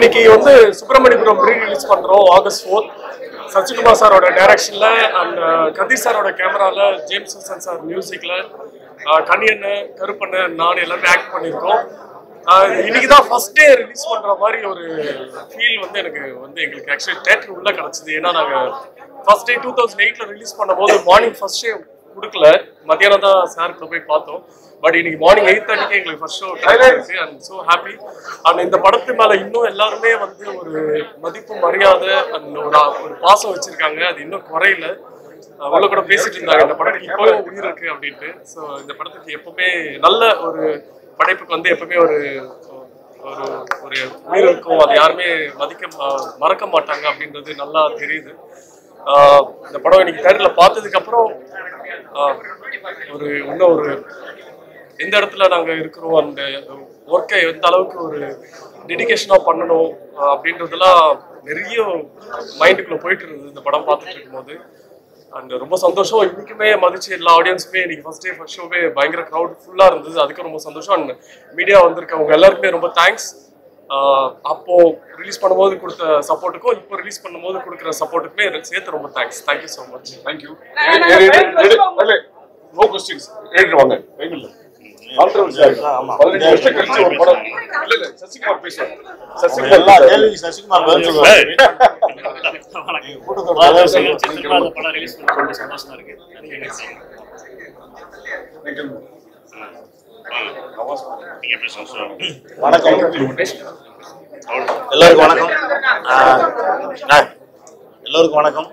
இன்னைக்கு வந்து Subramaniapuram re release பண்றோம் ஆகஸ்ட் ஃபோர்த் சச்சிகுமார் சாரோட டைரக்ஷன்ல அண்ட் uh, கதிர் சாரோட கேமரால ஜேம்ஸ் ஹசன் சார் மியூசிக்ல uh, கனியண்ணு கருப்பண்ணு நான் எல்லாமே ஆக்ட் பண்ணியிருக்கோம். Uh, இன்னைக்கு தான் ஃபர்ஸ்ட் டே ரிலீஸ் பண்ற மாதிரி ஒரு ஃபீல் வந்து எனக்கு வந்து எங்களுக்கு ஆக்சுவலி தேட்டர் உள்ள கிடைச்சது. ஏன்னா நாங்க ஃபர்ஸ்ட் டே டூ தௌசண்ட் எயிட்ல ரிலீஸ் பண்ணும்போது மார்னிங் ஃபர்ஸ்ட் டே கொடுக்கல. மத்தியானம் தான் சார் போய் பார்த்தோம். பட் இன்னைக்கு மார்னிங் எயிட் தேர்ட்டிக்கு எங்களுக்கு ஃபர்ஸ்ட் ஷோ இருக்கு அண்ட் ஸோ ஹாப்பி அண்ட் இந்த படத்து மேல இன்னும் எல்லாருமே வந்து ஒரு மதிப்பு மரியாதை அண்ட் ஒரு பாசம் வச்சிருக்காங்க. அது இன்னும் குறையல. அவ்வளோ கூட பேசிட்டு இருந்தாங்க. இந்த படத்துக்கு இப்போவே உயிர் இருக்கு அப்படின்ட்டு. ஸோ இந்த படத்துக்கு எப்பவுமே நல்ல ஒரு படைப்புக்கு வந்து எப்பவுமே ஒரு ஒரு ஒரு உயிர் இருக்கும். அது யாருமே மதிக்க மறக்க மாட்டாங்க அப்படின்றது நல்லா தெரியுது. இந்த படம் இன்னைக்கு தேட்டரில் பார்த்ததுக்கு அப்புறம் ஒரு இன்னும் ஒரு எந்த இடத்துல நாங்கள் இருக்கிறோம் அந்த ஒர்க்கை எந்த அளவுக்கு ஒரு டெடிக்கேஷனாக பண்ணணும் அப்படின்றதெல்லாம் நிறைய மைண்டுக்குள்ளே போயிட்டு இருந்தது இந்த படம் பார்த்துட்டு இருக்கும்போது. அண்ட் ரொம்ப சந்தோஷம். இன்னைக்குமே மதிச்சு எல்லா ஆடியன்ஸுமே இன்னைக்கு ஃபர்ஸ்ட் டே ஃபர்ஸ்ட் ஷோவே பயங்கர க்ரௌட் ஃபுல்லாக இருந்தது. அதுக்கு ரொம்ப சந்தோஷம். அண்ட் மீடியா வந்திருக்கவங்க எல்லாருக்குமே ரொம்ப தேங்க்ஸ் அப்போ ரிலீஸ் பண்ணும்போது கொடுத்த சப்போர்ட்டுக்கும் இப்போ ரிலீஸ் பண்ணும்போது கொடுக்குற சப்போர்ட்டுக்குமே சேர்த்து ரொம்ப thanks thank you so much thank you no questions எழுதிட்டு வாங்க. டைம் இல்ல கான்ட்ரவர்சி பதினஞ்சு வருஷம் கழிச்சு ஒரு படம். இல்ல இல்ல சசிகுமார் வணக்கம். எல்லோருக்கும் வணக்கம். ஆஹ், எல்லோருக்கும் வணக்கம்.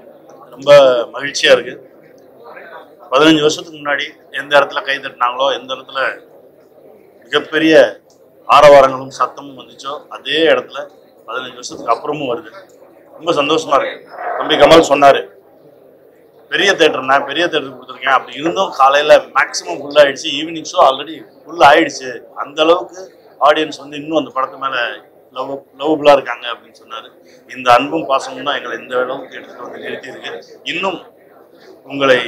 ரொம்ப மகிழ்ச்சியா இருக்குது பதினஞ்சு வருஷத்துக்கு முன்னாடி எந்த இடத்துல கை தட்டினாங்களோ எந்த இடத்துல மிகப்பெரிய ஆரவாரங்களும் சத்தமும் வந்துச்சோ அதே இடத்துல பதினஞ்சு வருஷத்துக்கு அப்புறமும் வருது. ரொம்ப சந்தோஷமா இருக்கு. தம்பி கமல் சொன்னார் பெரிய தேட்டர்னா பெரிய தேட்டர் கொடுத்துருக்கேன். அப்படி இருந்தும் காலையில் மேக்ஸிமம் ஃபுல் ஆகிடுச்சு ஈவினிங் ஷோ ஆல்ரெடி ஃபுல் ஆயிடுச்சு. அந்த அளவுக்கு ஆடியன்ஸ் வந்து இன்னும் அந்த படத்து மேலே லவ் லவ்புலாக இருக்காங்க அப்படின்னு சொன்னார். இந்த அன்பும் பாசமும் தான் எங்களை இந்த அளவுக்கு எடுத்துகிட்டு வந்து நிறுத்தியிருக்கு. இன்னும் உங்களை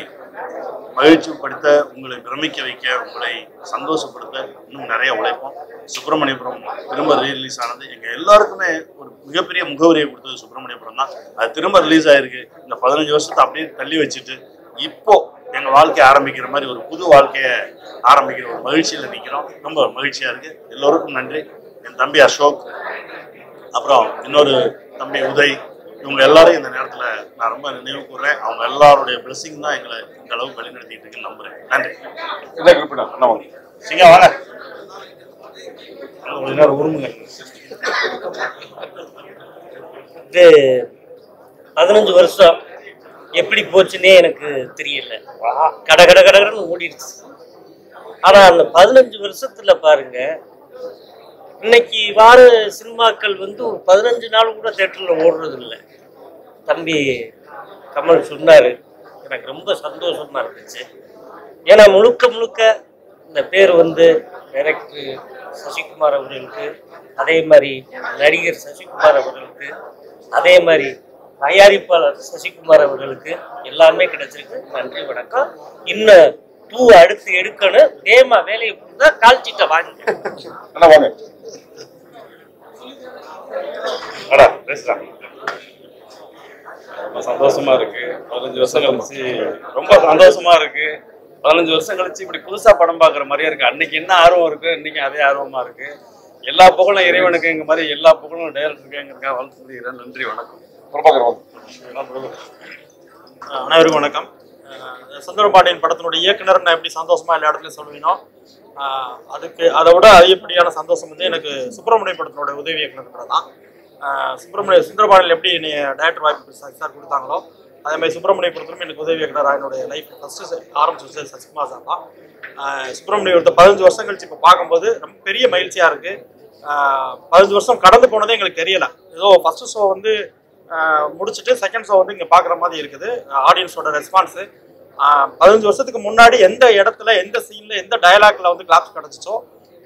மகிழ்ச்சிப்படுத்த உங்களை பிரமிக்க வைக்க உங்களை சந்தோஷப்படுத்த இன்னும் நிறைய உழைப்போம். சுப்பிரமணியபுரம் திரும்ப ரீரிலீஸ் ஆனது எங்கள் எல்லாருக்குமே மிகப்பெரிய முகவரியை கொடுத்தது சுப்பிரமணியபுரம் தான். அது திரும்ப ரிலீஸ் ஆயிருக்கு. இந்த பதினஞ்சு வருஷத்தை அப்படியே தள்ளி வச்சுட்டு இப்போ எங்க வாழ்க்கையை ஆரம்பிக்கிற மாதிரி ஒரு புது வாழ்க்கையை ஆரம்பிக்கிற ஒரு மகிழ்ச்சியில நிக்கிறோம். ரொம்ப மகிழ்ச்சியா இருக்கு. எல்லோருக்கும் நன்றி. என் தம்பி அசோக் அப்புறம் இன்னொரு தம்பி உதய் இவங்க எல்லாரும் இந்த நேரத்துல நான் ரொம்ப நினைவு கூறுறேன் அவங்க எல்லாருடைய பிளஸிங் தான் எங்களை இந்த அளவுக்கு வழிநடத்திட்டு இருக்குன்னு நம்புறேன். நன்றி. சிங்கா வாங்க. ஒரு நேரம் உருமுங்க. இது பதினஞ்சு வருஷம் எப்படி போச்சுன்னே எனக்கு தெரியல. கட கட கடன்னு ஓடிடுச்சு. ஆனா அந்த பதினஞ்சு வருஷத்துல பாருங்க இன்னைக்கு வார சினிமாக்கள் வந்து ஒரு பதினஞ்சு நாள் கூட தேட்டர்ல ஓடுறது இல்லை தம்பி கமல் சொன்னாரு எனக்கு ரொம்ப சந்தோஷமா இருந்துச்சு. ஏன்னா முழுக்க முழுக்க இந்த பேர் வந்து டைரக்டர் சசிகுமார் அவர்களுக்கு அதே மாதிரி நடிகர் சசிகுமார் அவர்களுக்கு அதே மாதிரி தயாரிப்பாளர் சசிகுமார் அவர்களுக்கு எல்லாமே கிடைச்சிருக்கு. நன்றி வணக்கம். இன்னும் டூ அடுத்து எடுக்கணும். தேமா வேலையை கொடுத்தா கால்ச்சிட்ட வாங்க. வாங்க. அடா ரொம்ப சந்தோஷமா இருக்கு. பதினஞ்சு வருஷம் கழிச்சு ரொம்ப சந்தோஷமா இருக்கு. பதினஞ்சு வருஷம் கழிச்சு இப்படி புதுசா படம் பாக்குற மாதிரியே இருக்கு. அன்னைக்கு என்ன ஆர்வம் இருக்கு? இன்னைக்கு அதே ஆர்வமா இருக்கு. எல்லா புகழும் இறைவனுக்கு எங்க மாதிரி எல்லா புகழும் டைரக்டருக்கு எங்க வாழ்த்து சொல்லிக்கிறேன் நன்றி வணக்கம். அனைவருக்கும் வணக்கம். அஹ் சுந்தரம் பாண்டியன் படத்தினுடைய இயக்குனர் நான் எப்படி சந்தோஷமா எல்லா இடத்துலையும் சொல்லுவீனோ அதுக்கு அதை விட அதிகப்படியான சந்தோஷம் வந்து எனக்கு சுப்பிரமணிய படத்தினுடைய உதவி இயக்குனர் தான். சுப்பிரமணிய சுந்தரபாண்டியன் எப்படி என்னை டேரக்டர் வாய்ப்பு சார் கொடுத்தாங்களோ அதே மாதிரி சுப்பிரமணியபுரத்திலும் எனக்கு உதவி இயக்குனர் என்னுடைய லைஃப் ஃபர்ஸ்ட் ஆரம்பிச்சு சசிகுமார் சார் தான். அஹ் சுப்பிரமணியபுரத்தை பதினஞ்சு வருஷம் கழிச்சு இப்போ பார்க்கும்போது ரொம்ப பெரிய மகிழ்ச்சியா இருக்கு. அஹ் பதினஞ்சு வருஷம் கடந்து போனதே எங்களுக்கு தெரியல. ஏதோ ஃபர்ஸ்ட் ஷோ வந்து முடிச்சுட்டு செகண்ட் ஷோ வந்து இங்கே பார்க்குற மாதிரி இருக்குது. ஆடியன்ஸோட ரெஸ்பான்ஸு பதினஞ்சு வருஷத்துக்கு முன்னாடி எந்த இடத்துல எந்த சீனில் எந்த டயலாக்ல வந்து கிளாப்ஸ் கிடச்சிச்சோ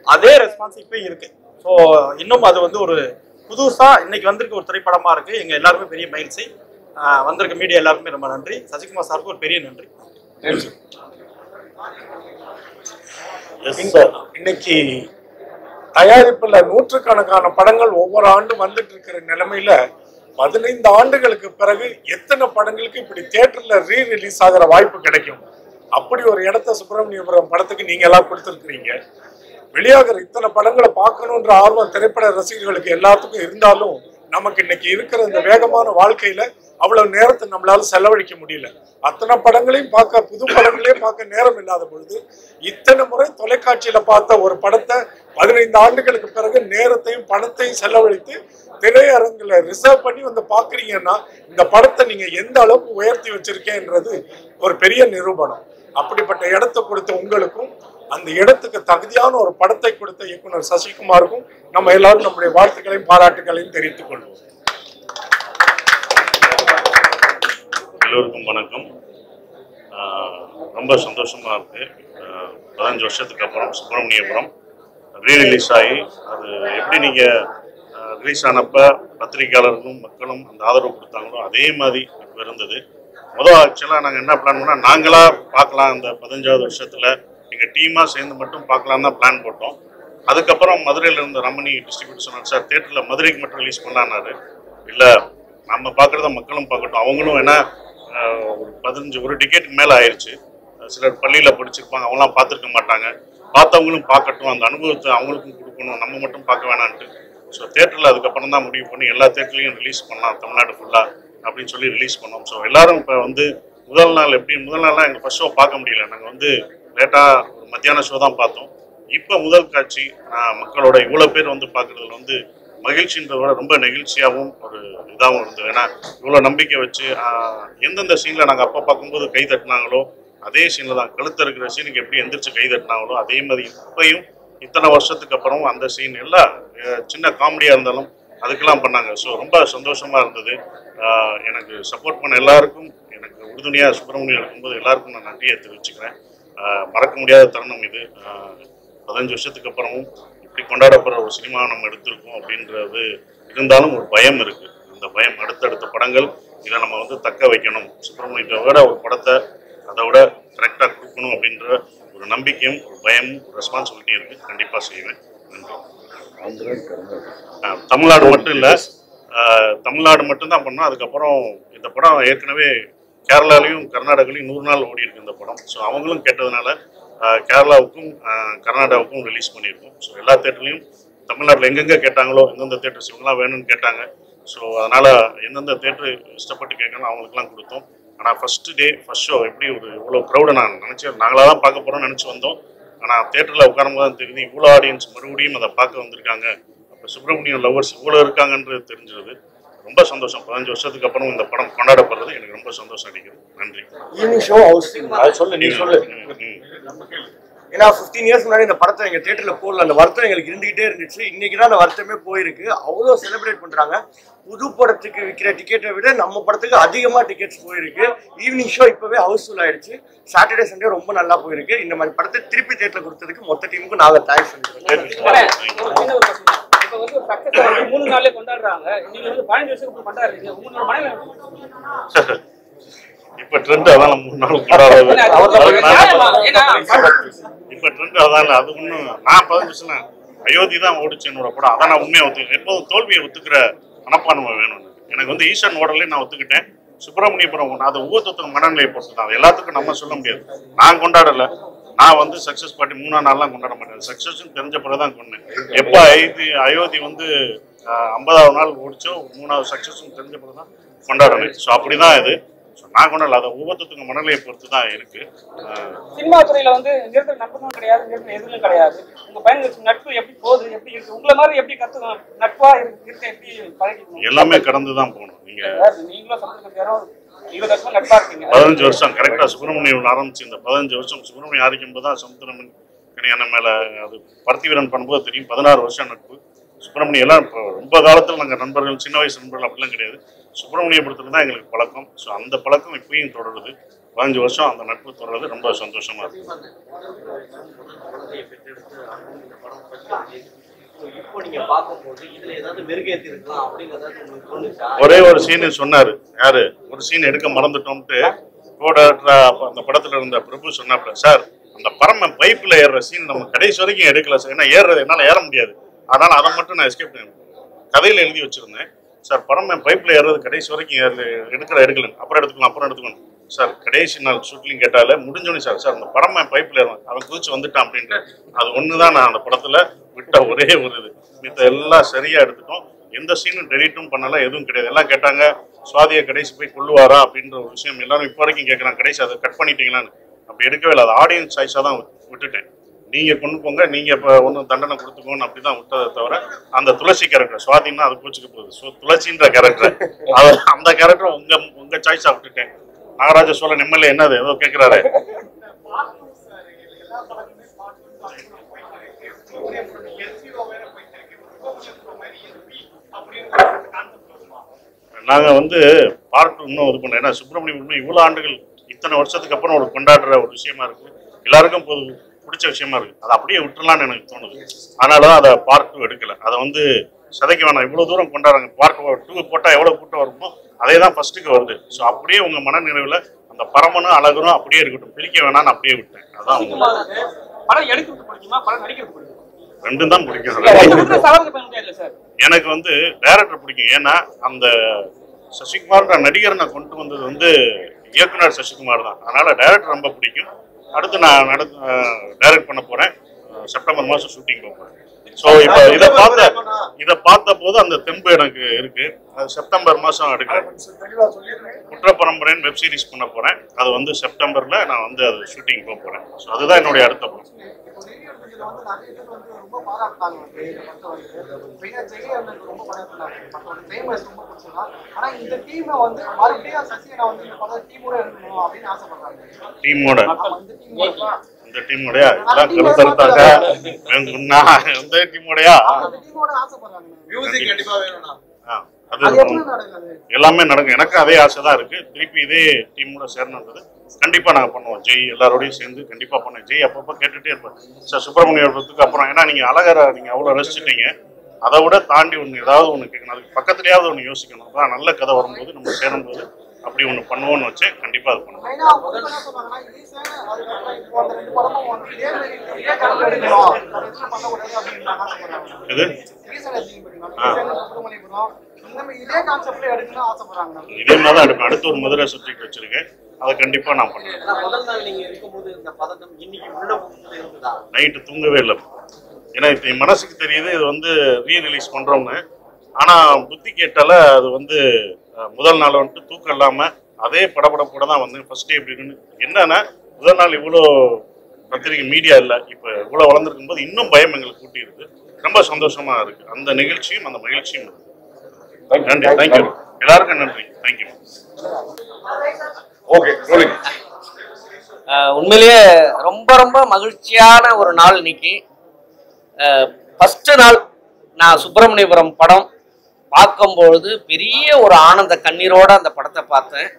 அதே ரெஸ்பான்ஸ் இப்போ இருக்கு. ஸோ இன்னும் அது வந்து ஒரு புதுசாக இன்னைக்கு வந்திருக்க ஒரு திரைப்படமாக இருக்குது எங்கள் எல்லாருமே பெரிய மகிழ்ச்சி. வந்திருக்க மீடியா எல்லாருக்குமே ரொம்ப நன்றி. சசிகுமார் சாருக்கு ஒரு பெரிய நன்றி. இன்னைக்கு தயாரிப்புல நூற்றுக்கணக்கான படங்கள் ஒவ்வொரு ஆண்டும் வந்துட்டு இருக்கிற நிலைமையில பதினைந்து ஆண்டுகளுக்கு பிறகு எத்தனை படங்களுக்கு இப்படி தியேட்டர்ல ரீ ரிலீஸ் ஆகிற வாய்ப்பு கிடைக்கும்? அப்படி ஒரு இடத்த சுப்பிரமணியபுரம் படத்துக்கு நீங்க எல்லாம் கொடுத்துருக்கிறீங்க. வெளியாகிற இத்தனை படங்களை பார்க்கணுன்ற ஆர்வம் திரைப்பட ரசிகர்களுக்கு எல்லாத்துக்கும் இருந்தாலும் நமக்கு இன்னைக்கு இருக்கிற இந்த வேகமான வாழ்க்கையில அவ்வளவு நேரத்தை நம்மளால செலவழிக்க முடியல. அத்தனை படங்களையும் பார்க்க புது படங்களையும் பார்க்க நேரம் இல்லாத பொழுது இத்தனை முறை தொலைக்காட்சியில பார்த்த ஒரு படத்தை பதினைந்து ஆண்டுகளுக்கு பிறகு நேரத்தையும் பணத்தையும் செலவழித்து திரையரங்குல ரிசர்வ் பண்ணி வந்து பாக்குறீங்கன்னா இந்த படத்தை நீங்க எந்த அளவுக்கு உயர்த்தி வச்சிருக்கேன்றது ஒரு பெரிய நிரூபணம். அப்படிப்பட்ட இடத்தை கொடுத்த உங்களுக்கும் அந்த இடத்துக்கு தகுதியான ஒரு படத்தை கொடுத்த இயக்குனர் சசிகுமாருக்கும் நம்ம எல்லாரும் நம்முடைய வாழ்த்துக்களையும் பாராட்டுகளையும் தெரிவித்துக் கொள்வோம். எல்லோருக்கும் வணக்கம். ரொம்ப சந்தோஷமா இருக்கு. பதினஞ்சு வருஷத்துக்கு அப்புறம் சுப்பிரமணியபுரம் ரீ ரிலீஸ் ஆகி அது எப்படி நீங்க ரிலீஸ் ஆனப்ப பத்திரிகையாளர்களும் மக்களும் அந்த ஆதரவு கொடுத்தாங்களோ அதே மாதிரி இப்போ இருந்தது. முதல் ஆக்சுவலாக நாங்கள் என்ன பிளான் பண்ணால் நாங்களாக பார்க்கலாம் அந்த பதினஞ்சாவது வருஷத்தில் எங்கள் டீமாக சேர்ந்து மட்டும் பார்க்கலாம் தான் பிளான் போட்டோம். அதுக்கப்புறம் மதுரையில் இருந்த ரமணி டிஸ்ட்ரிபியூட் சொன்னார். சார் தேட்டரில் மதுரைக்கு மட்டும் ரிலீஸ் பண்ணலான்னாரு. இல்லை நம்ம பார்க்குறத மக்களும் பார்க்கட்டும். அவங்களும் ஏன்னா ஒரு பதினஞ்சு ஒரு டிக்கெட்டுக்கு மேலே ஆயிடுச்சு சிலர் பள்ளியில் படிச்சிருப்பாங்க. அவங்களாம் பார்த்துருக்க மாட்டாங்க. பார்த்தவங்களும் பார்க்கட்டும். அந்த அனுபவத்தை அவங்களுக்கும் கொடுக்கணும். நம்ம மட்டும் பார்க்க வேணான்ட்டு. ஸோ தேட்டரில் அதுக்கப்புறம் தான் முடிவு பண்ணி எல்லா தேட்டர்லையும் ரிலீஸ் பண்ணலாம். தமிழ்நாடு ஃபுல்லாக அப்படின்னு சொல்லி ரிலீஸ் பண்ணோம். ஸோ எல்லாரும் இப்போ வந்து முதல் நாள் எப்படி முதல் நாள்லாம் எங்கள் ஃபர்ஸ்ட் ஷோ பார்க்க முடியல. நாங்கள் வந்து லேட்டாக ஒரு மத்தியான ஷோ தான் பார்த்தோம். இப்போ முதல் காட்சி மக்களோட இவ்வளோ பேர் வந்து பார்க்குறதுல வந்து மகிழ்ச்சின்றத விட ரொம்ப நெகிழ்ச்சியாகவும் ஒரு இதாகவும் இருந்தது. ஏன்னா இவ்வளோ நம்பிக்கை வச்சு எந்தெந்த சீனில் நாங்கள் அப்போ பார்க்கும்போது கை தட்டினாங்களோ அதே சீனில் தான் கழுத்து இருக்கிற சீனுக்கு எப்படி எந்திரிச்சு கை தட்டினாங்களோ அதே மாதிரி இப்பையும் இத்தனை வருஷத்துக்கு அப்புறம் அந்த சீன் எல்லாம் சின்ன காமெடியாக இருந்தாலும் அதுக்கெல்லாம் பண்ணாங்க. ஸோ ரொம்ப சந்தோஷமாக இருந்தது. எனக்கு சப்போர்ட் பண்ண எல்லாருக்கும் எனக்கு உறுதுணையாக சுப்பிரமணியம் இருக்கும்போது எல்லாருக்கும் நான் நன்றியை தெரிவிச்சுக்கிறேன். மறக்க முடியாத தருணம் இது. பதினஞ்சு வருஷத்துக்கு அப்புறமும் இப்படி கொண்டாடப்படுற ஒரு சினிமா நம்ம எடுத்திருக்கோம் அப்படின்றது இருந்தாலும் ஒரு பயம் இருக்கு. அந்த பயம் அடுத்தடுத்த படங்கள் இதை நம்ம வந்து தக்க வைக்கணும். சுப்பிரமணியத்தை விட ஒரு படத்தை அதை விட கரெக்டாக கொடுக்கணும் அப்படின்ற ஒரு நம்பிக்கையும் ஒரு பயமும் ஒரு ரெஸ்பான்சிபிலிட்டியும் இருக்கு. கண்டிப்பாக செய்வேன். நன்றி. தமிழ்நாடு மட்டும் இல்லை தமிழ்நாடு மட்டும்தான் பண்ணோம். அதுக்கப்புறம் இந்த படம் ஏற்கனவே கேரளாலையும் கர்நாடகாலையும் நூறு நாள் ஓடி இருக்கு இந்த படம். ஸோ அவங்களும் கேட்டதுனால கேரளாவுக்கும் கர்நாடகாவுக்கும் ரிலீஸ் பண்ணியிருக்கோம். ஸோ எல்லா தேட்டர்லையும் தமிழ்நாட்டில் எங்கெங்கே கேட்டாங்களோ எந்தெந்த தேட்டர்ஸ் இவங்களாம் வேணும்னு கேட்டாங்க. ஸோ அதனால் எந்தெந்த தேட்டர் இஷ்டப்பட்டு கேட்கணும் அவங்களுக்குலாம் கொடுத்தோம். ஆனால் ஃபர்ஸ்ட் டே ஃபர்ஸ்ட் ஷோ எப்படி ஒரு இவ்வளோ க்ரௌடை நான் நினச்சேன். நாங்களாக தான் பார்க்க போகிறோம்னு நினச்சி வந்தோம். ஆனால் தேட்டரில் உட்காரும்போது தான் தெரியுது இவ்வளோ ஆடியன்ஸ் மறுபடியும் அதை பார்க்க வந்திருக்காங்க. அப்போ சுப்பிரமணியம் லவ்வர்ஸ் இவ்வளோ இருக்காங்கன்றது தெரிஞ்சது. ரொம்ப சந்தோஷம். பதினஞ்சு வருஷத்துக்கு அப்புறம் இந்த படம் கொண்டாடப்படுறது எனக்கு ரொம்ப சந்தோஷம் அளிக்குது. நன்றி. ஈவினிங் ஷோ ஹவுஸ் சொல்லு நீ சொல்லு. ஏன்னா 15 இயர்ஸ் முன்னாடி இந்த படத்தை எங்க தியேட்டர்ல போடல. அந்த வருத்தம் எங்களுக்கு இருந்துகிட்டே இருந்துச்சு. இன்னைக்கு தான் அந்த வருத்தமே போயிருக்கு. அவ்வளோ செலிப்ரேட் பண்றாங்க. புது படத்துக்கு விற்கிற டிக்கெட்டை விட நம்ம படத்துக்கு அதிகமா டிக்கெட்ஸ் போயிருக்கு. ஈவினிங் ஷோ இப்பவே ஹவுஸ்ஃபுல் ஆயிடுச்சு. சாட்டர்டே சண்டே ரொம்ப நல்லா போயிருக்கு. இந்த மாதிரி படத்தை திருப்பி தேட்டர்ல கொடுத்ததுக்கு மொத்த டீமுக்கும் நாங்க தேங்க்ஸ் சொல்லிக்கிறோம் இப்ப வந்து ஒரு சக்சஸ் வந்து மூணு நாள்ல கொண்டாடுறாங்க. நீங்க வந்து பதினஞ்சு வருஷத்துக்கு கொண்டாடுறீங்க உங்களோட மனைவி இப்ப ட்ரெண்ட் அதான் மூணு நாள் கொண்டாடுறது. நியாயமா? ஏன்னா இப்ப ட்ரெண்ட் அதான் இல்ல அது ஒண்ணும் நான் பதினஞ்சு வருஷம் அயோத்தி தான் ஓடிச்சு என்னோட படம் அதான் நான் உண்மையை ஒத்துக்கிறேன். எப்போதும் தோல்வியை ஒத்துக்கிற மனப்பான்மை வேணும் எனக்கு. எனக்கு வந்து ஈஷன் ஓடலே நான் ஒத்துக்கிட்டேன். சுப்பிரமணியபுரம் ஒன்று அது ஒவ்வொருத்தருக்கு மனநிலையை பொறுத்து தான் அது எல்லாத்துக்கும் நம்ம சொல்ல முடியாது. நான் கொண்டாடல. நான் வந்து சக்சஸ் பார்ட்டி மூணா நாள்லாம் கொண்டாட மாட்டேன். சக்சஸ் தெரிஞ்ச பிறகு தான் கொண்டேன். எப்போ அயோத்தி அயோத்தி வந்து ஐம்பதாவது நாள் ஓடிச்சோ மூணாவது சக்சஸ் தெரிஞ்ச பிறகு தான் கொண்டாடுறேன் ஸோ அப்படிதான் இது. ஸோ நான் கொண்டாடல. அதை ஒவ்வொருத்தருக்கும் மனநிலையை பொறுத்து தான் இருக்கு. சினிமா துறையில வந்து நிறுத்த நட்பும் கிடையாது நிறுத்த எதுவும் கிடையாது. உங்க பையனுக்கு நட்பு எப்படி போகுது எப்படி இருக்கு? உங்களை மாதிரி எப்படி கத்துக்கணும்? நட்பா இருக்கு- இருக்க எப்படி பழகிக்கணும்? எல்லாமே கடந்து தான் போகணும். நீங்க நீங்களும் சந்தோஷம் பதினஞ்சு வருஷம் கரெக்டா சுப்பிரமணியம் ஆரம்பிச்சு இந்த பதினஞ்சு வருஷம் சுப்பிரமணியம் ஆரம்பிக்கும் தான் சமுத்திரமன் கணியான மேல அது பருத்திவீரன் பண்ணும்போது தெரியும். பதினாறு வருஷம் நட்பு. சுப்பிரமணியம் எல்லாம் இப்போ ரொம்ப காலத்தில் நாங்கள் நண்பர்கள் சின்ன வயசு நண்பர்கள் அப்படிலாம் கிடையாது. சுப்பிரமணியபுரத்தில் தான் எங்களுக்கு பழக்கம். ஸோ அந்த பழக்கம் இப்பயும் தொடருது. பதினஞ்சு வருஷம் அந்த நட்பு தொடருது ரொம்ப சந்தோஷமா இருக்கு. ஒரே ஒரு சீன் சொன்னாரு. யாரு? ஒரு சீன் எடுக்க மறந்துட்டோம்ட்டு அந்த படத்துல இருந்த பிரபு சொன்னாப்ல சார் அந்த பரம பைப்ல ஏறுற சீன் நம்ம கடைசி வரைக்கும் எடுக்கல சார். ஏன்னா ஏறுறது என்னால ஏற முடியாது. அதனால அதை மட்டும் நான் எஸ்கேப் கதையில எழுதி வச்சிருந்தேன். சார் பரம பைப்ல ஏறது கடைசி வரைக்கும் ஏறல- எடுக்கல எடுக்கல. அப்புறம் எடுத்துக்கலாம் அப்புறம் எடுத்துக்கணும் சார் கடைசி நாள் ஷூட்டிங் கேட்டால முடிஞ்சோன்னு சார் சார் அந்த படம் பைப்ல அவன் குதிச்சு வந்துட்டான் அப்படின்ற அது ஒன்று தான் நான் அந்த படத்துல விட்ட ஒரே ஒரு இது. மித்த எல்லாம் சரியா எடுத்துட்டோம். எந்த சீனும் டெலிட்டும் பண்ணல எதுவும் கிடையாது. எல்லாம் கேட்டாங்க சுவாதியை கடைசி போய் கொள்ளுவாரா அப்படின்ற ஒரு விஷயம் எல்லாரும் இப்போ வரைக்கும் கேட்குறாங்க கடைசி அதை கட் பண்ணிட்டீங்களான்னு. அப்படி எடுக்கவே இல்லை. அது ஆடியன்ஸ் சாய்ஸாக தான் விட்டுட்டேன். நீங்க கொண்டு போங்க. நீங்க இப்போ ஒன்றும் தண்டனை கொடுத்துக்கோன்னு அப்படி தான் விட்டதை தவிர அந்த துளசி கேரக்டர் சுவாதின்னா அது கோச்சுக்க போகுது. ஸோ துளசின்ற கேரக்டர் அது அந்த கேரக்டர் உங்க உங்க சாய்ஸா விட்டுட்டேன். நாகராஜ சோழன் எம்எல்ஏ என்னது? ஏதோ கேட்குறாரு நாங்கள் வந்து பார்ட் இன்னும் இது பண்ணோம் ஏன்னா சுப்பிரமணியம் உண்மை இவ்வளோ ஆண்டுகள் இத்தனை வருஷத்துக்கு அப்புறம் ஒரு கொண்டாடுற ஒரு விஷயமா இருக்கு. எல்லாருக்கும் பொது பிடிச்ச விஷயமா இருக்கு. அதை அப்படியே விட்டுறலாம்னு எனக்கு தோணுது. அதனால தான் அதை பார்ட் டூ எடுக்கல. அதை வந்து சதைக்க வேணாம். இவ்வளோ தூரம் கொண்டாடுறாங்க. பார்ட் டூ போட்டால் எவ்வளோ கூட்டம் வருமோ அதே தான் ஃபர்ஸ்ட்டுக்கு வருது. ஸோ அப்படியே உங்க மனநிறைவில் அந்த பரமனும் அழகனும் அப்படியே இருக்கட்டும். பிரிக்க வேணாம்னு அப்படியே விட்டேன். அதான் படம் எடுக்கிறது பிடிக்குமா? படம் நடிக்கிறது ரெண்டும் தான் பிடிக்கும் எனக்கு வந்து டைரக்டர் பிடிக்கும். ஏன்னா அந்த சசிகுமார்ன்ற நடிகரை நான் கொண்டு வந்தது வந்து இயக்குனர் சசிகுமார் தான். அதனால டைரக்டர் ரொம்ப பிடிக்கும். அடுத்து நான் நட டைரக்ட் பண்ண போறேன். செப்டம்பர் மாதம் ஷூட்டிங் போக போறேன். ஸோ இப்போ இதை பார்த்த இதை பார்த்த போது அந்த தெம்பு எனக்கு இருக்கு. அது செப்டம்பர் மாதம் எடுக்கிறேன் குற்ற பரம்பரைன்னு வெப் சீரிஸ் பண்ண போறேன். அது வந்து செப்டம்பர்ல நான் வந்து அது ஷூட்டிங் போக போறேன். ஸோ அதுதான் என்னுடைய அடுத்த படம். இதுல வந்து நிறைய பேர் வந்து ரொம்ப வந்து மெயினா ஜெய அண்ணனுக்கு ரொம்ப பாராட்டுனாங்க ஃபேமஸ் ரொம்ப பிடிச்சதா ஆனா இந்த டீமை வந்து மறுபடியும் சசிகலா வந்து இந்த படம் டீமோட இருக்கணும் அப்படின்னு ஆசைப்படுறாங்க டீமோட இந்த டீமோட இந்த டீமோடயா எல்லாம் கருத்தருத்தாங்க இந்த டீமோடயா ஆசைப்படுறாங்க மியூசிக் கண்டிப்பா வேணும்னா ஆ, அது எல்லாமே நடக்கும். எனக்கு அதே ஆசை தான் இருக்கு. திருப்பி இதே டீமோட சேரணுன்றது. கண்டிப்பா நாங்க பண்ணுவோம். ஜெய் எல்லாரோடையும் சேர்ந்து கண்டிப்பா பண்ணுவோம். ஜெய் அப்பப்போ கேட்டுட்டே இருப்பேன். சார் சுப்பிரமணியத்துக்கு அப்புறம் ஏன்னா நீங்க அழகரை நீங்க அவ்வளவு ரசிச்சிட்டீங்க. அதை விட தாண்டி ஒன்று ஏதாவது ஒன்று கேட்கணும் அதுக்கு பக்கத்துலயாவது ஒன்று யோசிக்கணும். அதான் நல்ல கதை வரும்போது நம்ம சேரும்போது அப்படி ஒன்று பண்ணுவோம்னு வச்சேன் கண்டிப்பா அது பண்ணுவோம். இப்போ இதே மாதிரி இதே மாதிரி தான் அடுத்து ஒரு மதுரை சப்ஜெக்ட் வச்சிருக்கேன். அதை கண்டிப்பா நான் பண்ணுவேன். நைட்டு தூங்கவே இல்லை. ஏன்னா இது என் மனசுக்கு தெரியுது இது வந்து ரீ ரிலீஸ் பண்றோம்னு ஆனா புத்தி கேட்டால அது வந்து முதல் நாள் வந்துட்டு தூக்கம் இல்லாம அதே படபடப்போட தான் வந்தேன். ஃபர்ஸ்ட் டே எப்படி இருக்குன்னு என்னன்னா முதல் நாள் இவ்வளோ பத்திரிகை மீடியா இல்லை இப்போ இவ்வளோ வளர்ந்துருக்கும் போது இன்னும் பயம் எங்களுக்கு கூட்டி இருக்கு ரொம்ப சந்தோஷமா இருக்கு. அந்த நிகழ்ச்சியும் அந்த மகிழ்ச்சியும் இருக்கு. நன்றி தேங்க்யூ எல்லாருக்கும் நன்றி. தேங்க்யூ ஓகே உண்மையிலேயே ரொம்ப ரொம்ப மகிழ்ச்சியான ஒரு நாள் இன்னைக்கு. ஃபஸ்ட்டு நாள் நான் சுப்பிரமணியபுரம் படம் பார்க்கும்பொழுது பெரிய ஒரு ஆனந்த கண்ணீரோட அந்த படத்தை பார்த்தேன்.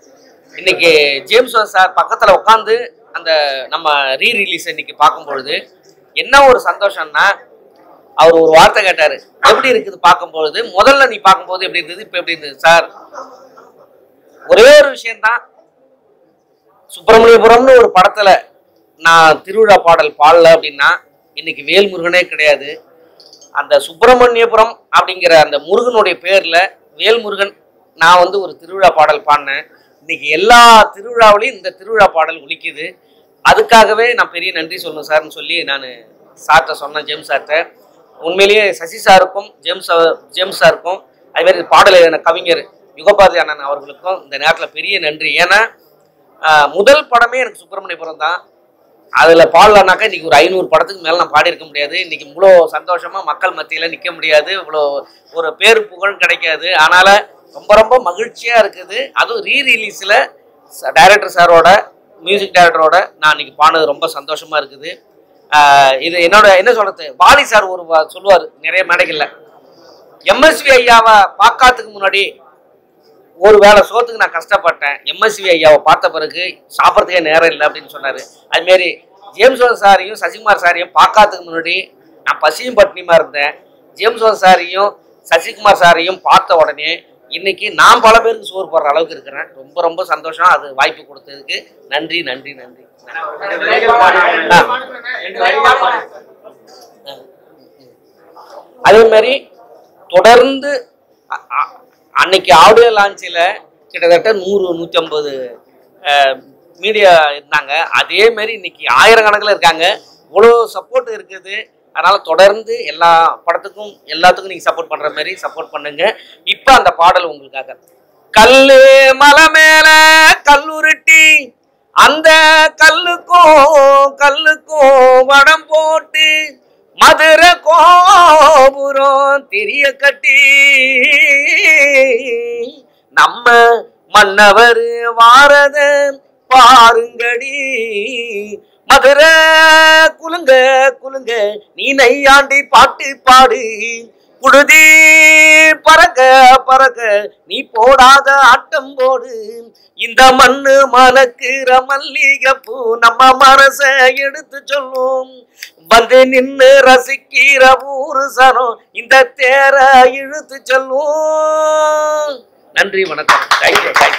இன்னைக்கு ஜேம்ஸ் சார் பக்கத்தில் உட்காந்து அந்த நம்ம ரீ ரிலீஸ் இன்னைக்கு பார்க்கும்பொழுது என்ன ஒரு சந்தோஷம்னா அவர் ஒரு வார்த்தை கேட்டார். எப்படி இருக்குது பார்க்கும்பொழுது? முதல்ல நீ பார்க்கும்போது எப்படி இருந்தது? இப்போ எப்படி இருந்தது? சார் ஒரே ஒரு விஷயம்தான். சுப்பிரமணியபுரம்னு ஒரு படத்தில் நான் திருவிழா பாடல் பாடல அப்படின்னா இன்னைக்கு வேல்முருகனே கிடையாது. அந்த சுப்பிரமணியபுரம் அப்படிங்கிற அந்த முருகனுடைய பேரில் வேல்முருகன் நான் வந்து ஒரு திருவிழா பாடல் பாடினேன். இன்னைக்கு எல்லா திருவிழாவிலையும் இந்த திருவிழா பாடல் ஒழிக்குது அதுக்காகவே நான் பெரிய நன்றி சொல்லணும் சார்னு சொல்லி நான் சார்கிட்ட சொன்னேன் ஜேம்ஸ் சார்கிட்ட உண்மையிலேயே சசி சாருக்கும் ஜேம்ஸ் ஜேம்ஸ் சாருக்கும் அதேமாதிரி பாடல் எழுதின கவிஞர் யுகபாரதி அண்ணன் அவர்களுக்கும் இந்த நேரத்தில் பெரிய நன்றி. ஏன்னா முதல் படமே எனக்கு சுப்பிரமணியபுரம் தான். அதில் பாடலனாக்கா இன்றைக்கி ஒரு ஐநூறு படத்துக்கு மேலே நான் பாடியிருக்க முடியாது. இன்றைக்கி இவ்வளோ சந்தோஷமாக மக்கள் மத்தியில் நிற்க முடியாது. இவ்வளோ ஒரு பேரு புகழ் கிடைக்காது. அதனால் ரொம்ப ரொம்ப மகிழ்ச்சியாக இருக்குது. அதுவும் ரீ ரிலீஸில் டைரக்டர் சாரோட மியூசிக் டைரக்டரோட நான் இன்றைக்கி பாடுனது ரொம்ப சந்தோஷமாக இருக்குது. இது என்னோட என்ன சொல்கிறது வாலி சார் ஒரு சொல்லுவார் நிறைய மேடைகளில். எம்எஸ்வி ஐயாவை பார்க்காததுக்கு முன்னாடி ஒரு வேளை சோத்துக்கு நான் கஷ்டப்பட்டேன் எம்எஸ்வி ஐயாவை பார்த்த பிறகு சாப்பிட்றதுக்கே நேரம் இல்லை அப்படின்னு சொன்னார். அதுமாரி ஜேம்ஸ்வன் சாரையும் சசிகுமார் சாரையும் பார்க்காததுக்கு முன்னாடி நான் பசியும் பட்டினியுமா இருந்தேன். ஜேம்ஸ்வன் சாரையும் சசிகுமார் சாரையும் பார்த்த உடனே இன்னைக்கு நான் பல பேருக்கு சோறு போடுற அளவுக்கு இருக்கிறேன். ரொம்ப ரொம்ப சந்தோஷம். அது வாய்ப்பு கொடுத்ததுக்கு நன்றி நன்றி நன்றி. அதே மாதிரி தொடர்ந்து அன்னைக்கு ஆடியோ லான்ச்சில் கிட்டத்தட்ட நூறு நூற்றி ஐம்பது மீடியா இருந்தாங்க. அதே மாதிரி இன்னைக்கு ஆயிரக்கணக்கில் இருக்காங்க. இவ்வளோ சப்போர்ட் இருக்குது. அதனால் தொடர்ந்து எல்லா படத்துக்கும் எல்லாத்துக்கும் நீங்கள் சப்போர்ட் பண்ணுற மாதிரி சப்போர்ட் பண்ணுங்க. இப்போ அந்த பாடல் உங்களுக்காக. கல்லு மலை மேல கல்லுருட்டி அந்த கல்லுக்கும் கல்லுக்கும் வடம் போட்டு மதுரை கோபுரம் திரிய கட்டி நம்ம மன்னவர் வாரத பாருங்கடி. மதுரை குலுங்க குலுங்க நீ நையாண்டி பாட்டு பாடு. புழுதி பறக்க பறக்க நீ போடாத ஆட்டம் போடு இந்த மண்ணு மணக்கிற மல்லிகைப்பூ நம்ம மனச எடுத்து சொல்லும். வந்து நின்னு ரசிக்கிற ஊரு சனம் இந்த தேர இழுத்து சொல்லும். நன்றி வணக்கம். Thank you thank you